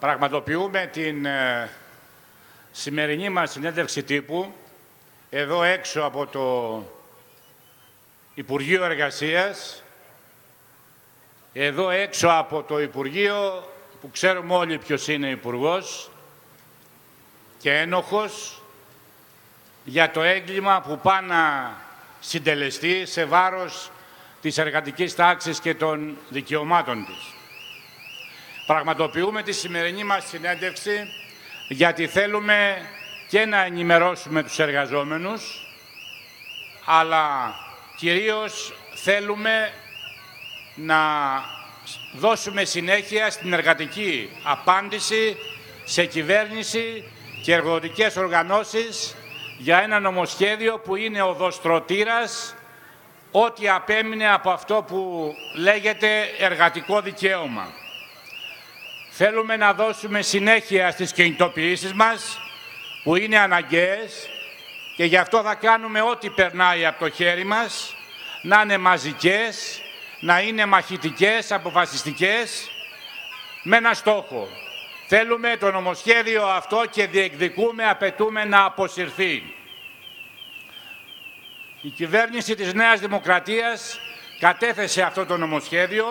Πραγματοποιούμε την ε, σημερινή μας συνέντευξη τύπου εδώ έξω από το Υπουργείο Εργασίας, εδώ έξω από το Υπουργείο που ξέρουμε όλοι ποιος είναι Υπουργός και ένοχος για το έγκλημα που πάει να συντελεστεί σε βάρος της εργατικής τάξης και των δικαιωμάτων της. Πραγματοποιούμε τη σημερινή μας συνέντευξη γιατί θέλουμε και να ενημερώσουμε τους εργαζόμενους, αλλά κυρίως θέλουμε να δώσουμε συνέχεια στην εργατική απάντηση σε κυβέρνηση και εργοδοτικές οργανώσεις για ένα νομοσχέδιο που είναι οδοστρωτήρας ό,τι απέμεινε από αυτό που λέγεται εργατικό δικαίωμα. Θέλουμε να δώσουμε συνέχεια στις κινητοποιήσεις μας, που είναι αναγκαίες και γι' αυτό θα κάνουμε ό,τι περνάει από το χέρι μας, να είναι μαζικές, να είναι μαχητικές, αποφασιστικές, με ένα στόχο. Θέλουμε το νομοσχέδιο αυτό και διεκδικούμε, απαιτούμε να αποσυρθεί. Η κυβέρνηση της Νέας Δημοκρατίας κατέθεσε αυτό το νομοσχέδιο,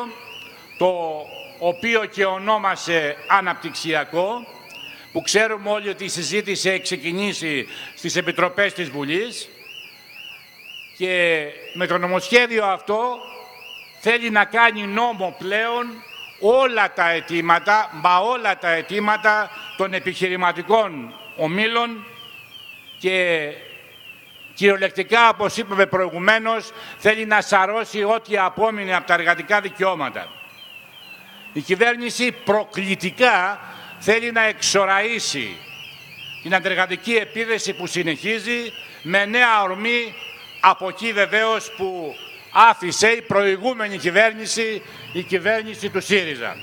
το οποίος και ονόμασε αναπτυξιακό, που ξέρουμε όλοι ότι η συζήτηση έχει ξεκινήσει στις Επιτροπές της Βουλής και με το νομοσχέδιο αυτό θέλει να κάνει νόμο πλέον όλα τα αιτήματα, μα όλα τα αιτήματα των επιχειρηματικών ομίλων και κυριολεκτικά, όπως είπαμε προηγουμένως, θέλει να σαρώσει ό,τι απόμεινε από τα εργατικά δικαιώματα. Η κυβέρνηση προκλητικά θέλει να εξοραίσει την αντεργατική επίδεση που συνεχίζει με νέα ορμή από εκεί βεβαίως που άφησε η προηγούμενη κυβέρνηση, η κυβέρνηση του ΣΥΡΙΖΑ.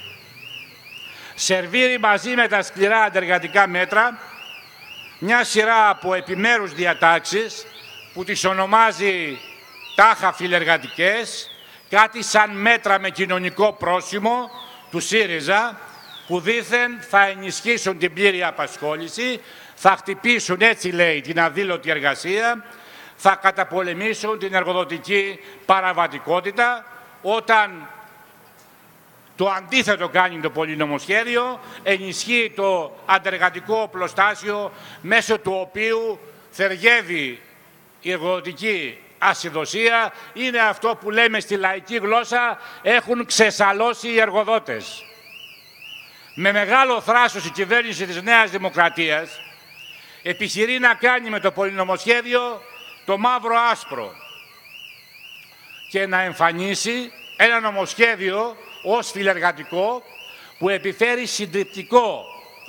Σερβίρει μαζί με τα σκληρά αντεργατικά μέτρα μια σειρά από επιμέρους διατάξεις που τις ονομάζει τάχα φιλεργατικές, κάτι σαν μέτρα με κοινωνικό πρόσημο του ΣΥΡΙΖΑ, που δήθεν θα ενισχύσουν την πλήρη απασχόληση, θα χτυπήσουν, έτσι λέει, την αδήλωτη εργασία, θα καταπολεμήσουν την εργοδοτική παραβατικότητα, όταν το αντίθετο κάνει το πολυνομοσχέδιο, ενισχύει το αντεργατικό οπλοστάσιο μέσω του οποίου θεργεύει η εργοδοτική ασυδοσία, είναι αυτό που λέμε στη λαϊκή γλώσσα, έχουν ξεσαλώσει οι εργοδότες. Με μεγάλο θράσος η κυβέρνηση της Νέας Δημοκρατίας επιχειρεί να κάνει με το πολυνομοσχέδιο το μαύρο άσπρο και να εμφανίσει ένα νομοσχέδιο ως φιλεργατικό που επιφέρει συντριπτικό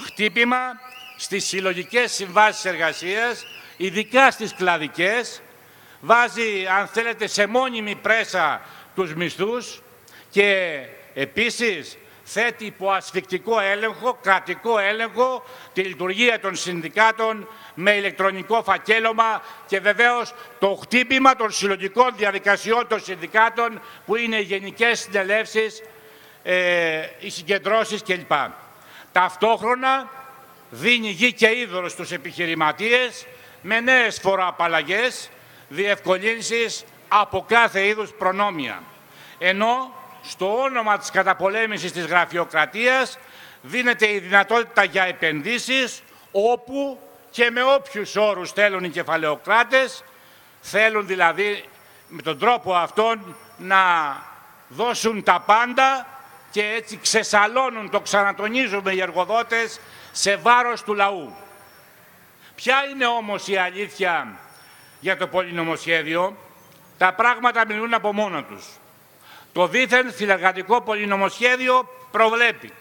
χτύπημα στις συλλογικές συμβάσεις εργασίας, ειδικά στις κλαδικές, βάζει, αν θέλετε, σε μόνιμη πρέσα τους μισθούς και επίσης θέτει υπό ασφικτικό έλεγχο, κρατικό έλεγχο, τη λειτουργία των συνδικάτων με ηλεκτρονικό φακέλωμα και βεβαίως το χτύπημα των συλλογικών διαδικασιών των συνδικάτων που είναι οι γενικές συνελεύσεις, ε, οι συγκεντρώσεις κλπ. Ταυτόχρονα δίνει γη και είδωρος στους επιχειρηματίες με νέες φοροαπαλλαγές, διευκολύνσεις από κάθε είδους προνόμια. Ενώ στο όνομα της καταπολέμησης της γραφειοκρατίας δίνεται η δυνατότητα για επενδύσεις όπου και με όποιους όρους θέλουν οι κεφαλαιοκράτες, θέλουν δηλαδή με τον τρόπο αυτόν να δώσουν τα πάντα και έτσι ξεσαλώνουν, το ξανατονίζουμε οι εργοδότες, σε βάρος του λαού. Ποια είναι όμως η αλήθεια για το πολυνομοσχέδιο, τα πράγματα μιλούν από μόνα τους. Το δίθεν φιλεργατικό πολυνομοσχέδιο προβλέπει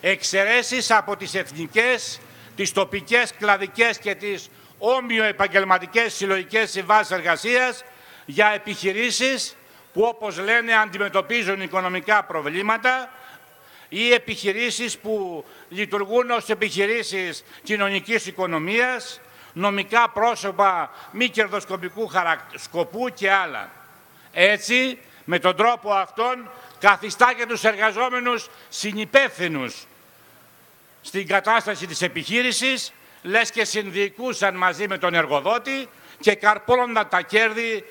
εξαιρέσεις από τις εθνικές, τις τοπικές, κλαδικές και τις όμοιο επαγγελματικές συλλογικές συμβάσεις εργασίας για επιχειρήσεις που όπως λένε αντιμετωπίζουν οικονομικά προβλήματα ή επιχειρήσεις που λειτουργούν ως επιχειρήσεις κοινωνικής οικονομίας, νομικά πρόσωπα μη κερδοσκοπικού σκοπού και άλλα. Έτσι, με τον τρόπο αυτόν, καθιστά και τους εργαζόμενους συνυπεύθυνους στην κατάσταση της επιχείρησης, λες και συνδιοικούσαν μαζί με τον εργοδότη και καρπώνονταν τα κέρδη,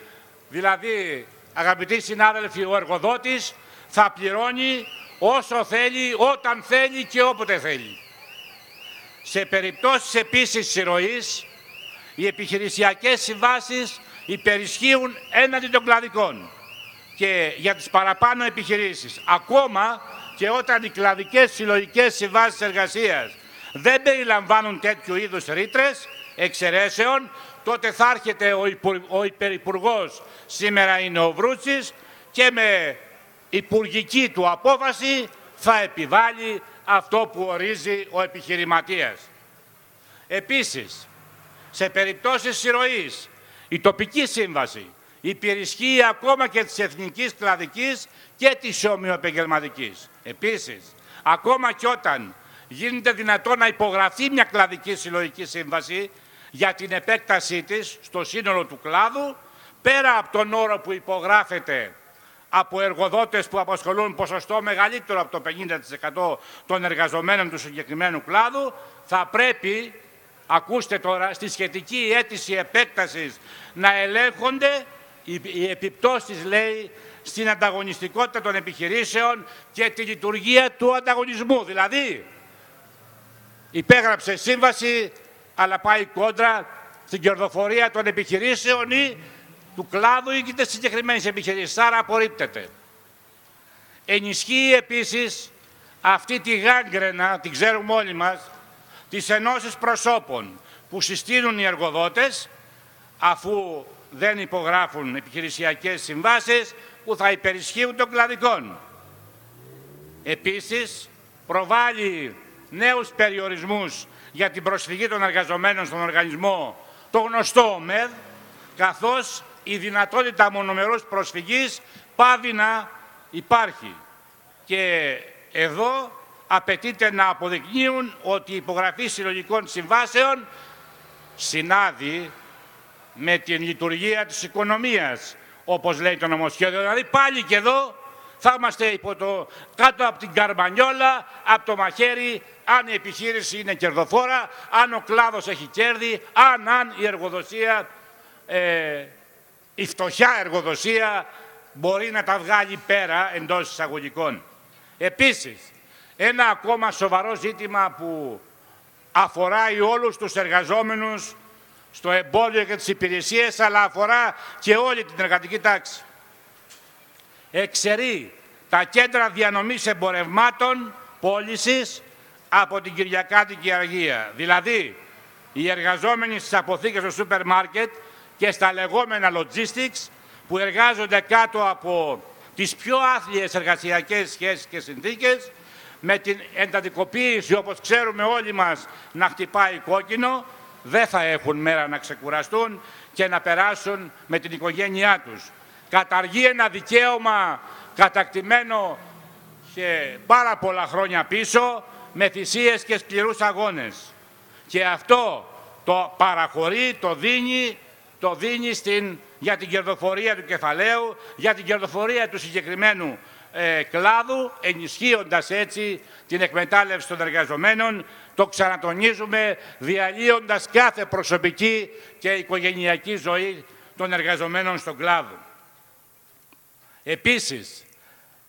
δηλαδή αγαπητοί συνάδελφοι, ο εργοδότης θα πληρώνει όσο θέλει, όταν θέλει και όποτε θέλει. Σε περιπτώσεις επίσης συρροής, οι επιχειρησιακές συμβάσεις υπερισχύουν έναντι των κλαδικών και για τις παραπάνω επιχειρήσεις. Ακόμα και όταν οι κλαδικές συλλογικές συμβάσεις εργασίας δεν περιλαμβάνουν τέτοιου είδους ρήτρες εξαιρέσεων, τότε θα έρχεται ο, υπουργ, ο υπερυπουργός, σήμερα είναι ο Βρούτσης, και με υπουργική του απόφαση θα επιβάλλει αυτό που ορίζει ο επιχειρηματίας. Επίσης, σε περιπτώσεις συρροής, η τοπική σύμβαση υπερισχύει ακόμα και της εθνικής κλαδικής και της ομοιοεπαγγελματικής. Επίσης, ακόμα και όταν γίνεται δυνατό να υπογραφεί μια κλαδική συλλογική σύμβαση για την επέκτασή της στο σύνολο του κλάδου, πέρα από τον όρο που υπογράφεται από εργοδότες που απασχολούν ποσοστό μεγαλύτερο από το 50% των εργαζομένων του συγκεκριμένου κλάδου, θα πρέπει, ακούστε τώρα, στη σχετική αίτηση επέκτασης να ελέγχονται οι επιπτώσεις, λέει, στην ανταγωνιστικότητα των επιχειρήσεων και τη λειτουργία του ανταγωνισμού. Δηλαδή, υπέγραψε σύμβαση, αλλά πάει κόντρα στην κερδοφορία των επιχειρήσεων ή του κλάδου ή της συγκεκριμένης επιχειρήσης. Άρα απορρίπτεται. Ενισχύει επίσης αυτή τη γάγκρενα, την ξέρουμε όλοι μας, τις ενώσεις προσώπων που συστήνουν οι εργοδότες αφού δεν υπογράφουν επιχειρησιακές συμβάσεις που θα υπερισχύουν των κλαδικών. Επίσης, προβάλλει νέους περιορισμούς για την προσφυγή των εργαζομένων στον οργανισμό, το γνωστό ΟΜΕΔ, καθώς η δυνατότητα μονομερούς προσφυγής πάβει να υπάρχει. Και εδώ απαιτείται να αποδεικνύουν ότι η υπογραφή συλλογικών συμβάσεων συνάδει με την λειτουργία της οικονομίας, όπως λέει το νομοσχέδιο. Δηλαδή πάλι και εδώ θα είμαστε υπό το, κάτω από την καρμανιόλα, από το μαχαίρι, αν η επιχείρηση είναι κερδοφόρα, αν ο κλάδος έχει κέρδη, αν, αν η εργοδοσία, ε, η φτωχιά εργοδοσία μπορεί να τα βγάλει πέρα εντός εισαγωγικών. Επίσης, ένα ακόμα σοβαρό ζήτημα που αφορά όλους τους εργαζόμενους στο εμπόριο και τις υπηρεσίες, αλλά αφορά και όλη την εργατική τάξη. Εξαιρεί τα κέντρα διανομής εμπορευμάτων πώλησης από την Κυριακάτικη Αργία. Δηλαδή, οι εργαζόμενοι στις αποθήκες στο σούπερ μάρκετ και στα λεγόμενα logistics που εργάζονται κάτω από τις πιο άθλιες εργασιακές σχέσεις και συνθήκες με την εντατικοποίηση, όπως ξέρουμε όλοι μας, να χτυπάει κόκκινο, δεν θα έχουν μέρα να ξεκουραστούν και να περάσουν με την οικογένειά τους. Καταργεί ένα δικαίωμα κατακτημένο και πάρα πολλά χρόνια πίσω με θυσίες και σκληρούς αγώνες. Και αυτό το παραχωρεί, το δίνει, το δίνει στην, για την κερδοφορία του κεφαλαίου, για την κερδοφορία του συγκεκριμένου ε, κλάδου, ενισχύοντας έτσι την εκμετάλλευση των εργαζομένων, το ξανατονίζουμε, διαλύοντας κάθε προσωπική και οικογενειακή ζωή των εργαζομένων στον κλάδο. Επίσης,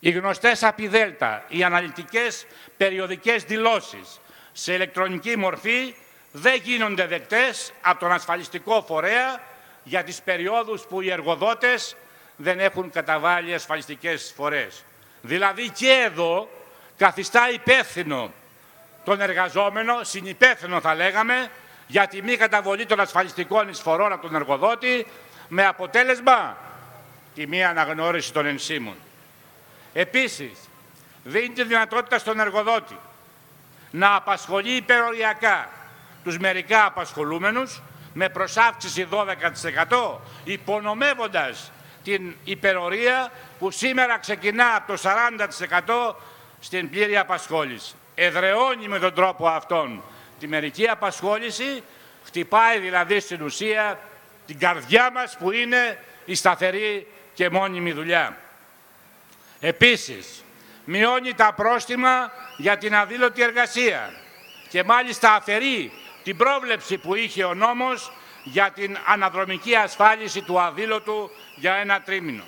οι γνωστές απειδέλτα, οι αναλυτικές περιοδικές δηλώσεις σε ηλεκτρονική μορφή δεν γίνονται δεκτές από τον ασφαλιστικό φορέα για τις περιόδους που οι εργοδότες δεν έχουν καταβάλει ασφαλιστικές φορές. Δηλαδή και εδώ καθιστά υπεύθυνο τον εργαζόμενο, συνυπεύθυνο θα λέγαμε, για τη μη καταβολή των ασφαλιστικών εισφορών από τον εργοδότη, με αποτέλεσμα τη μη αναγνώριση των ενσύμων. Επίσης, δίνει τη δυνατότητα στον εργοδότη να απασχολεί υπεροριακά τους μερικά απασχολούμενους με προσάυξηση 12% υπονομεύοντας την υπερορία που σήμερα ξεκινά από το 40% στην πλήρη απασχόληση. Εδρεώνει με τον τρόπο αυτόν τη μερική απασχόληση, χτυπάει δηλαδή στην ουσία την καρδιά μας που είναι η σταθερή και μόνιμη δουλειά. Επίσης, μειώνει τα πρόστιμα για την αδήλωτη εργασία και μάλιστα αφαιρεί την πρόβλεψη που είχε ο νόμος για την αναδρομική ασφάλιση του αδήλωτου για ένα τρίμηνο.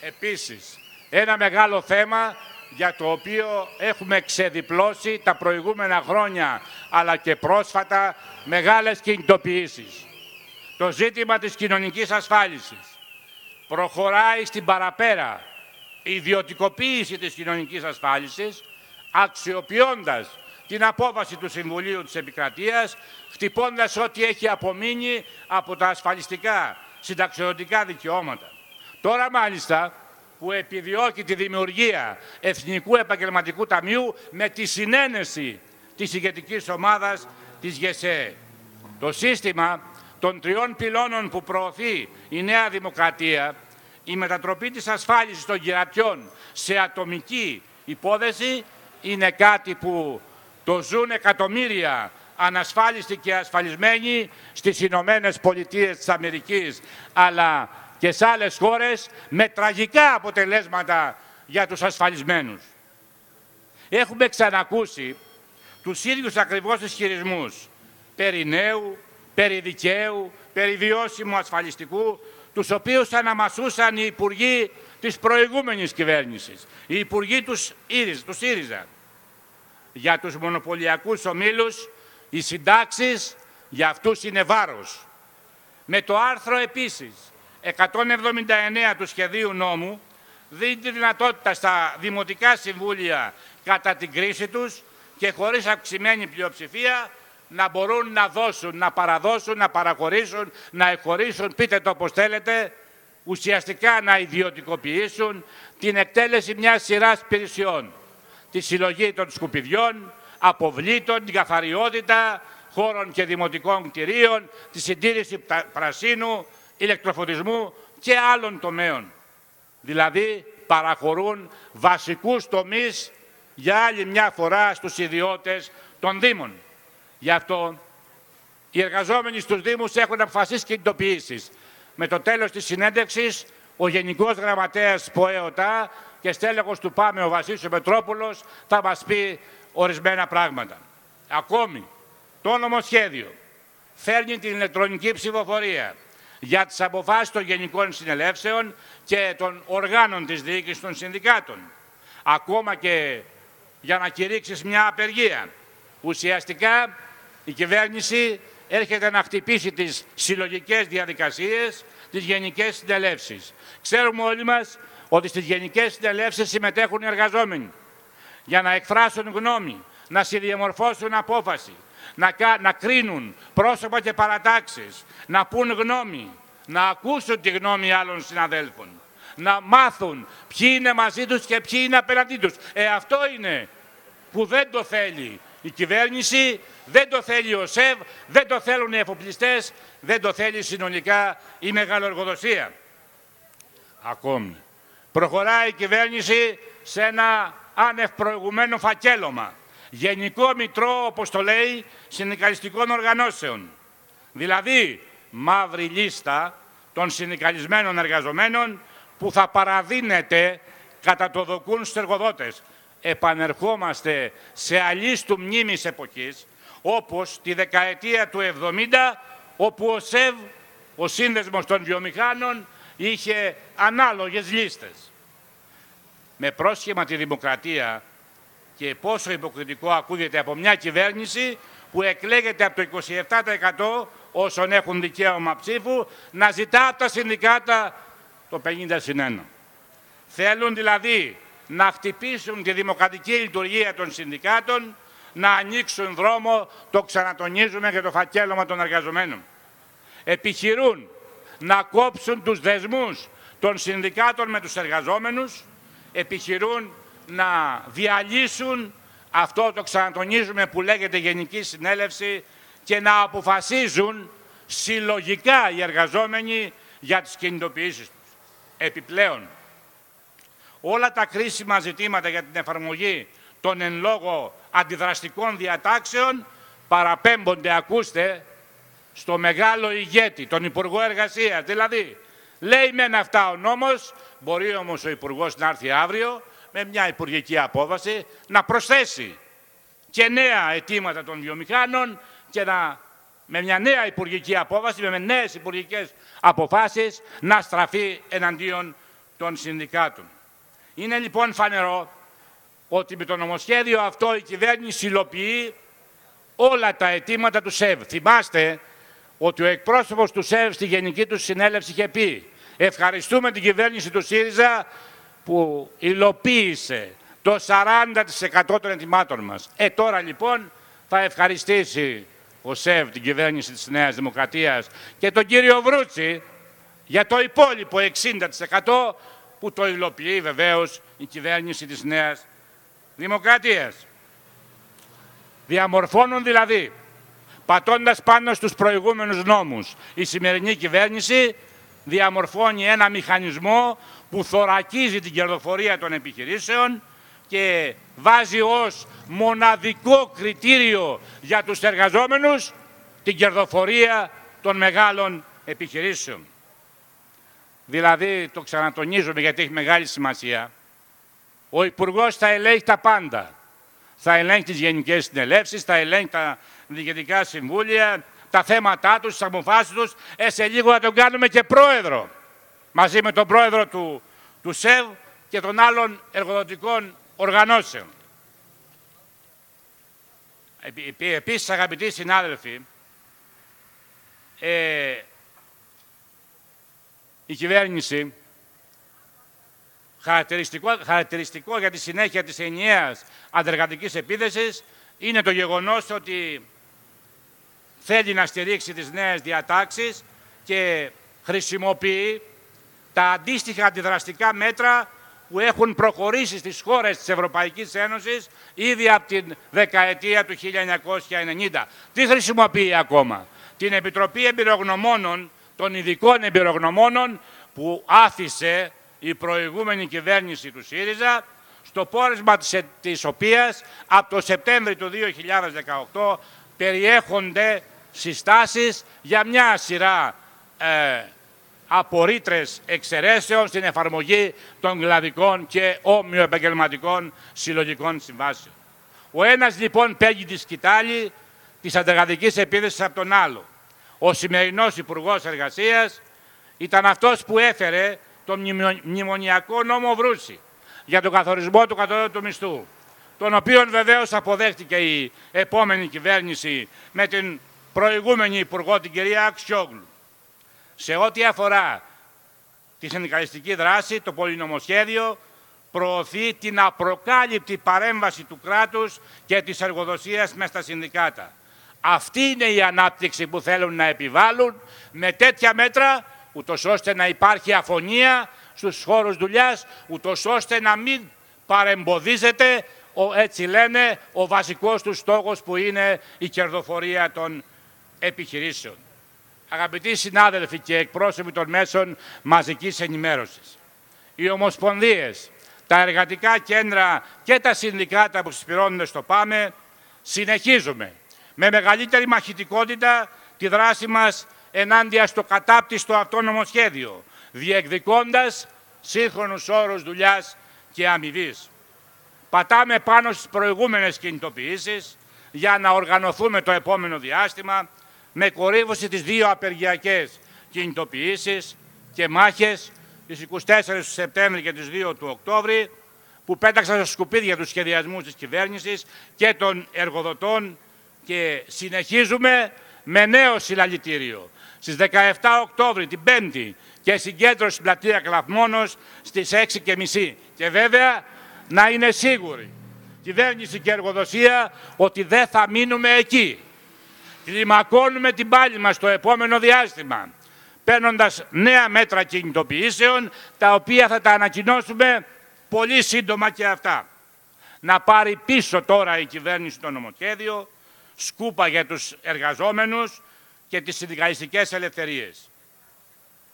Επίσης, ένα μεγάλο θέμα για το οποίο έχουμε ξεδιπλώσει τα προηγούμενα χρόνια αλλά και πρόσφατα μεγάλες κινητοποιήσεις. Το ζήτημα της κοινωνικής ασφάλισης προχωράει στην παραπέρα ιδιωτικοποίηση της κοινωνικής ασφάλισης αξιοποιώντας την απόφαση του Συμβουλίου της Επικρατείας, χτυπώντας ό,τι έχει απομείνει από τα ασφαλιστικά συνταξιωτικά δικαιώματα. Τώρα μάλιστα που επιδιώκει τη δημιουργία Εθνικού Επαγγελματικού Ταμείου με τη συνένεση της ηγετικής ομάδας της ΓΕΣΕ. Το σύστημα των τριών πυλώνων που προωθεί η Νέα Δημοκρατία, η μετατροπή της ασφάλισης των γυρατιών σε ατομική υπόθεση είναι κάτι που το ζουν εκατομμύρια ανασφάλιστοι και ασφαλισμένοι στις Ηνωμένες Πολιτείες της Αμερικής, αλλά και σε άλλες χώρες με τραγικά αποτελέσματα για τους ασφαλισμένους. Έχουμε ξανακούσει τους ίδιους ακριβώς ισχυρισμού περί νέου, περί δικαίου, περί βιώσιμου ασφαλιστικού, τους οποίους αναμασούσαν οι υπουργοί της προηγούμενης κυβέρνησης, οι υπουργοί τους ΣΥΡΙΖΑ. Για τους μονοπωλιακούς ομίλους, οι συντάξεις για αυτούς είναι βάρος. Με το άρθρο επίσης 179 του σχεδίου νόμου δίνει τη δυνατότητα στα δημοτικά συμβούλια κατά την κρίση τους και χωρίς αυξημένη πλειοψηφία να μπορούν να δώσουν, να παραδώσουν, να παραχωρήσουν, να εκχωρήσουν, πείτε το όπως θέλετε, ουσιαστικά να ιδιωτικοποιήσουν την εκτέλεση μιας σειράς υπηρεσιών. Τη συλλογή των σκουπιδιών, αποβλήτων, την καθαριότητα χώρων και δημοτικών κτηρίων, τη συντήρηση πρασίνου, ηλεκτροφωτισμού και άλλων τομέων. Δηλαδή παραχωρούν βασικούς τομείς για άλλη μια φορά στους ιδιώτες των Δήμων. Γι' αυτό οι εργαζόμενοι στους Δήμους έχουν αποφασίσει κινητοποιήσεις. Με το τέλος της συνέντευξης, ο Γενικός Γραμματέας ΠΟΕΟΤΑ και στέλεχος του ΠΑΜΕ ο Βασίλης Μετρόπουλος θα μας πει ορισμένα πράγματα. Ακόμη, το νομοσχέδιο φέρνει την ηλεκτρονική ψηφοφορία για τις αποφάσεις των Γενικών Συνελεύσεων και των οργάνων της διοίκησης των συνδικάτων. Ακόμα και για να κηρύξεις μια απεργία. Ουσιαστικά η κυβέρνηση έρχεται να χτυπήσει τις συλλογικές διαδικασίες, τις γενικές συνελεύσεις. Ξέρουμε όλοι μας ότι στις γενικές συνελεύσεις συμμετέχουν οι εργαζόμενοι για να εκφράσουν γνώμη, να συνδιαμορφώσουν απόφαση, να, να κρίνουν πρόσωπα και παρατάξεις, να πούν γνώμη, να ακούσουν τη γνώμη άλλων συναδέλφων, να μάθουν ποιοι είναι μαζί τους και ποιοι είναι απέναντί τους. Ε, αυτό είναι που δεν το θέλει η κυβέρνηση, δεν το θέλει ο ΣΕΒ, δεν το θέλουν οι εφοπλιστές, δεν το θέλει συνολικά η μεγαλοεργοδοσία. Ακόμη. Προχωράει η κυβέρνηση σε ένα άνευ προηγουμένο φακέλωμα. Γενικό Μητρό, όπως το λέει, συνδικαλιστικών οργανώσεων. Δηλαδή, μαύρη λίστα των συνδικαλισμένων εργαζομένων που θα παραδίνεται κατά το δοκούν στους εργοδότες. Επανερχόμαστε σε αλίστου μνήμης εποχής, όπως τη δεκαετία του 70, όπου ο ΣΕΒ, ο Σύνδεσμος των Βιομηχάνων, είχε ανάλογες λίστες. Με πρόσχημα τη δημοκρατία και πόσο υποκριτικό ακούγεται από μια κυβέρνηση που εκλέγεται από το 27% όσων έχουν δικαίωμα ψήφου να ζητά από τα συνδικάτα το 50 1. Θέλουν δηλαδή να χτυπήσουν τη δημοκρατική λειτουργία των συνδικάτων, να ανοίξουν δρόμο, το ξανατονίζουμε και το φακέλωμα των εργαζομένων. Επιχειρούν να κόψουν τους δεσμούς των συνδικάτων με τους εργαζόμενους, επιχειρούν να διαλύσουν αυτό το ξανατονίζουμε που λέγεται Γενική Συνέλευση και να αποφασίζουν συλλογικά οι εργαζόμενοι για τις κινητοποιήσεις τους. Επιπλέον, όλα τα κρίσιμα ζητήματα για την εφαρμογή των εν λόγω αντιδραστικών διατάξεων παραπέμπονται, ακούστε, στο μεγάλο ηγέτη, τον Υπουργό Εργασίας. Δηλαδή, λέει μεν αυτά ο νόμος, μπορεί όμως ο Υπουργός να έρθει αύριο με μια υπουργική απόβαση να προσθέσει και νέα αιτήματα των βιομηχάνων και να, με μια νέα υπουργική απόφαση, με νέες υπουργικές αποφάσεις, να στραφεί εναντίον των συνδικάτων. Είναι λοιπόν φανερό ότι με το νομοσχέδιο αυτό η κυβέρνηση υλοποιεί όλα τα αιτήματα του ΣΕΒ. Θυμάστε ότι ο εκπρόσωπος του ΣΕΒ στη Γενική του Συνέλευση είχε πει ευχαριστούμε την κυβέρνηση του ΣΥΡΙΖΑ που υλοποίησε το 40% των αιτημάτων μας. Ε, τώρα λοιπόν θα ευχαριστήσει ο ΣΕΒ την κυβέρνηση της Νέας Δημοκρατίας και τον κύριο Βρούτσι για το υπόλοιπο 60% που το υλοποιεί βεβαίως η κυβέρνηση της Νέας Δημοκρατίας. Διαμορφώνουν δηλαδή, πατώντας πάνω στους προηγούμενους νόμους, η σημερινή κυβέρνηση διαμορφώνει ένα μηχανισμό που θωρακίζει την κερδοφορία των επιχειρήσεων και βάζει ως μοναδικό κριτήριο για τους εργαζόμενους την κερδοφορία των μεγάλων επιχειρήσεων. Δηλαδή, το ξανατονίζουμε γιατί έχει μεγάλη σημασία, ο Υπουργός θα ελέγχει τα πάντα. Θα ελέγχει τις γενικές συνελεύσεις, θα ελέγχει τα διοικητικά συμβούλια, τα θέματά τους, τις αποφάσεις τους. Ε, σε λίγο θα τον κάνουμε και πρόεδρο, μαζί με τον πρόεδρο του, του ΣΕΒ και των άλλων εργοδοτικών οργανώσεων. Επίσης, αγαπητοί συνάδελφοι, ε, η κυβέρνηση χαρακτηριστικό, χαρακτηριστικό για τη συνέχεια της ενιαίας αντεργατικής επίθεσης είναι το γεγονός ότι θέλει να στηρίξει τις νέες διατάξεις και χρησιμοποιεί τα αντίστοιχα αντιδραστικά μέτρα που έχουν προχωρήσει στις χώρες της Ευρωπαϊκής Ένωσης ήδη από την δεκαετία του 1990. Τι χρησιμοποιεί ακόμα; Την Επιτροπή Εμπειρογνωμόνων, των ειδικών εμπειρογνωμόνων που άφησε η προηγούμενη κυβέρνηση του ΣΥΡΙΖΑ, στο πόρισμα της οποίας από το Σεπτέμβριο του 2018 περιέχονται συστάσεις για μια σειρά ε, απορρίτρες εξαιρέσεων στην εφαρμογή των κλαδικών και ομοιοεπαγγελματικών συλλογικών συμβάσεων. Ο ένας λοιπόν παίγει τη σκητάλη της ανταγαδικής επίδεσης από τον άλλο. Ο σημερινός Υπουργός Εργασίας ήταν αυτός που έφερε το μνημονιακό νόμο Βρούση για τον καθορισμό του κατώτατου μισθού, τον οποίο βεβαίως αποδέχτηκε η επόμενη κυβέρνηση με την προηγούμενη Υπουργό, την κυρία Αξιόγλου. Σε ό,τι αφορά τη συνδικαλιστική δράση, το πολυνομοσχέδιο προωθεί την απροκάλυπτη παρέμβαση του κράτους και της εργοδοσίας μέσα στα συνδικάτα. Αυτή είναι η ανάπτυξη που θέλουν να επιβάλλουν με τέτοια μέτρα ούτως ώστε να υπάρχει αφωνία στους χώρους δουλειάς, ούτως ώστε να μην παρεμποδίζεται, ο, έτσι λένε, ο βασικός τους στόχος που είναι η κερδοφορία των επιχειρήσεων. Αγαπητοί συνάδελφοι και εκπρόσωποι των μέσων μαζικής ενημέρωσης, οι ομοσπονδίες, τα εργατικά κέντρα και τα συνδικάτα που συσπηρώνουν στο ΠΑΜΕ συνεχίζουμε με μεγαλύτερη μαχητικότητα τη δράση μας ενάντια στο κατάπτυστο αυτό νομοσχέδιο, διεκδικώντας σύγχρονους όρους δουλειάς και αμοιβή. Πατάμε πάνω στις προηγούμενες κινητοποιήσεις για να οργανωθούμε το επόμενο διάστημα με κορύβωση τις δύο απεργιακές κινητοποιήσεις και μάχες τις 24 του Σεπτέμβρη και τις 2 του Οκτώβρη που πέταξαν στα σκουπίδια τους σχεδιασμούς της κυβέρνησης και των εργοδοτών και συνεχίζουμε με νέο συλλαλητήριο στις 17 Οκτώβρη, την Πέμπτη, και συγκέντρωση στην πλατεία Κλαθμόνος στις 6.30. Και βέβαια να είναι σίγουροι, κυβέρνηση και εργοδοσία, ότι δεν θα μείνουμε εκεί. Κλιμακώνουμε την πάλη μας το επόμενο διάστημα, παίρνοντας νέα μέτρα κινητοποιήσεων, τα οποία θα τα ανακοινώσουμε πολύ σύντομα και αυτά. Να πάρει πίσω τώρα η κυβέρνηση το νομοσχέδιο, σκούπα για τους εργαζόμενους, και τις συνδικαλιστικές ελευθερίες.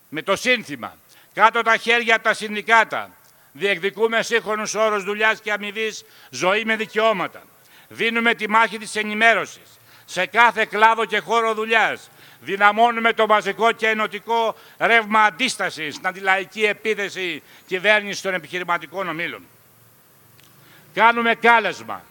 Με το σύνθημα «Κάτω τα χέρια από τα συνδικάτα», διεκδικούμε σύγχρονους όρους δουλειάς και αμοιβής ζωή με δικαιώματα. Δίνουμε τη μάχη της ενημέρωσης σε κάθε κλάδο και χώρο δουλειάς. Δυναμώνουμε το μαζικό και ενωτικό ρεύμα αντίστασης στην αντιλαϊκή επίθεση κυβέρνηση των επιχειρηματικών ομήλων. Κάνουμε κάλεσμα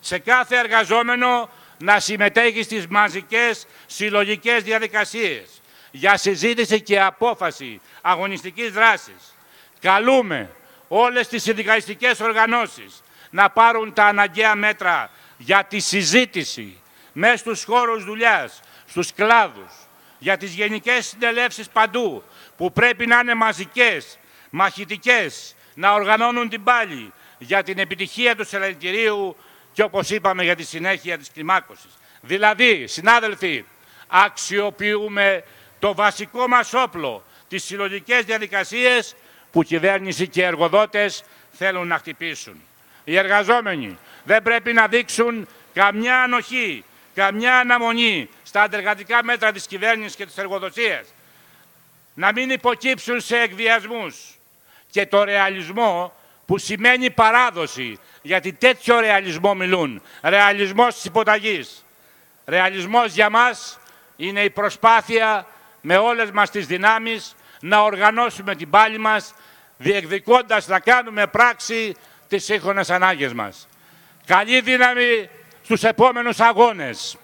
σε κάθε εργαζόμενο να συμμετέχει στις μαζικές συλλογικές διαδικασίες για συζήτηση και απόφαση αγωνιστικής δράσης. Καλούμε όλες τις συνδικαλιστικές οργανώσεις να πάρουν τα αναγκαία μέτρα για τη συζήτηση μέσα στους χώρους δουλειάς, στους κλάδους, για τις γενικές συνελεύσεις παντού, που πρέπει να είναι μαζικές, μαχητικές, να οργανώνουν την πάλη για την επιτυχία του σελεγγυρίου και όπως είπαμε για τη συνέχεια της κλιμάκωσης. Δηλαδή, συνάδελφοι, αξιοποιούμε το βασικό μας όπλο, τις συλλογικές διαδικασίες που κυβέρνηση και εργοδότες θέλουν να χτυπήσουν. Οι εργαζόμενοι δεν πρέπει να δείξουν καμιά ανοχή, καμιά αναμονή στα αντεργατικά μέτρα της κυβέρνησης και της εργοδοσίας. Να μην υποκύψουν σε εκβιασμούς και το ρεαλισμό που σημαίνει παράδοση, γιατί τέτοιο ρεαλισμό μιλούν, ρεαλισμός της υποταγής. Ρεαλισμός για μας είναι η προσπάθεια με όλες μας τις δυνάμεις να οργανώσουμε την πάλη μας, διεκδικώντας να κάνουμε πράξη τις σύγχρονες ανάγκες μας. Καλή δύναμη στους επόμενους αγώνες.